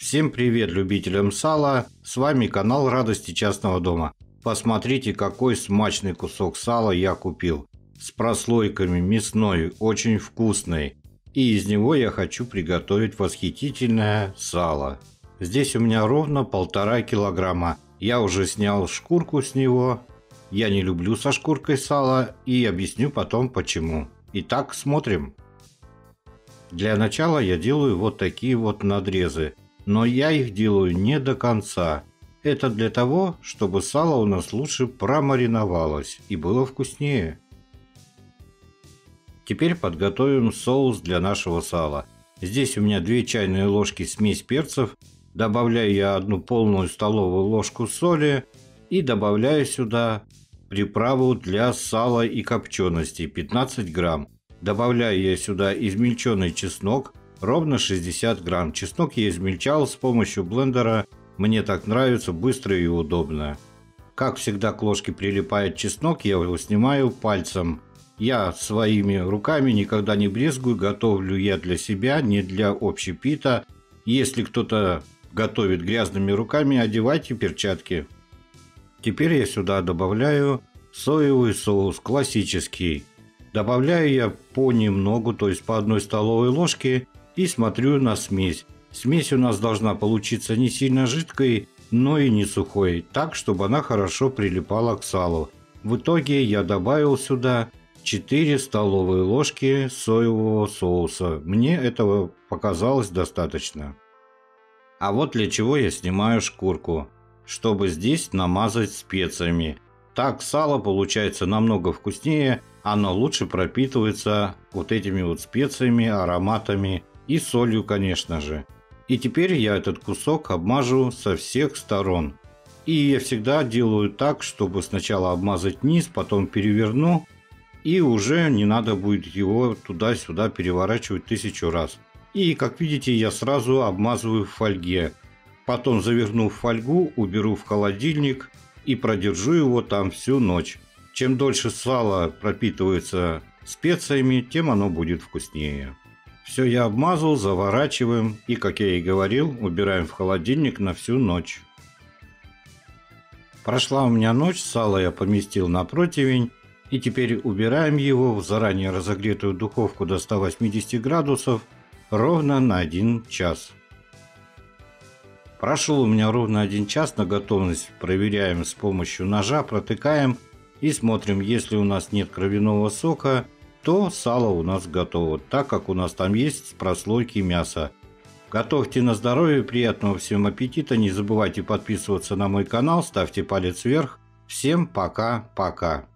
Всем привет любителям сала, с вами канал Радости Частного Дома. Посмотрите, какой смачный кусок сала я купил. С прослойками мясной, очень вкусный. И из него я хочу приготовить восхитительное сало. Здесь у меня ровно полтора килограмма. Я уже снял шкурку с него. Я не люблю со шкуркой сала и объясню потом почему. Итак, смотрим. Для начала я делаю вот такие вот надрезы но я их делаю не до конца. Это для того, чтобы сало у нас лучше промариновалось и было вкуснее. Теперь подготовим соус для нашего сала. Здесь у меня 2 чайные ложки смесь перцев, добавляю я одну полную столовую ложку соли и добавляю сюда приправу для сала и копчености 15 грамм. Добавляю я сюда измельченный чеснок ровно 60 грамм. Чеснок я измельчал с помощью блендера. Мне так нравится, быстро и удобно. Как всегда к ложке прилипает чеснок, я его снимаю пальцем. Я своими руками никогда не брезгую, готовлю я для себя, не для общепита. Если кто-то готовит грязными руками, одевайте перчатки. Теперь я сюда добавляю соевый соус классический. Добавляю я понемногу, то есть по одной столовой ложке и смотрю на смесь. Смесь у нас должна получиться не сильно жидкой, но и не сухой, так, чтобы она хорошо прилипала к салу. В итоге я добавил сюда 4 столовые ложки соевого соуса. Мне этого показалось достаточно. А вот для чего я снимаю шкурку. Чтобы здесь намазать специями. Так сало получается намного вкуснее, оно лучше пропитывается вот этими вот специями, ароматами и солью, конечно же. И теперь я этот кусок обмажу со всех сторон. И я всегда делаю так, чтобы сначала обмазать низ, потом переверну, и уже не надо будет его туда-сюда переворачивать тысячу раз. И, как видите, я сразу обмазываю в фольге. Потом, завернув фольгу, уберу в холодильник и продержу его там всю ночь. Чем дольше сало пропитывается специями, тем оно будет вкуснее. Все я обмазал, заворачиваем и, как я и говорил, убираем в холодильник на всю ночь. Прошла у меня ночь, сало я поместил на противень. И теперь убираем его в заранее разогретую духовку до 180 градусов ровно на 1 час. Прошел у меня ровно 1 час на готовность. Проверяем с помощью ножа, протыкаем и смотрим, если у нас нет кровяного сока – то сало у нас готово, так как у нас там есть прослойки мяса. Готовьте на здоровье, приятного всем аппетита, не забывайте подписываться на мой канал, ставьте палец вверх. Всем пока-пока.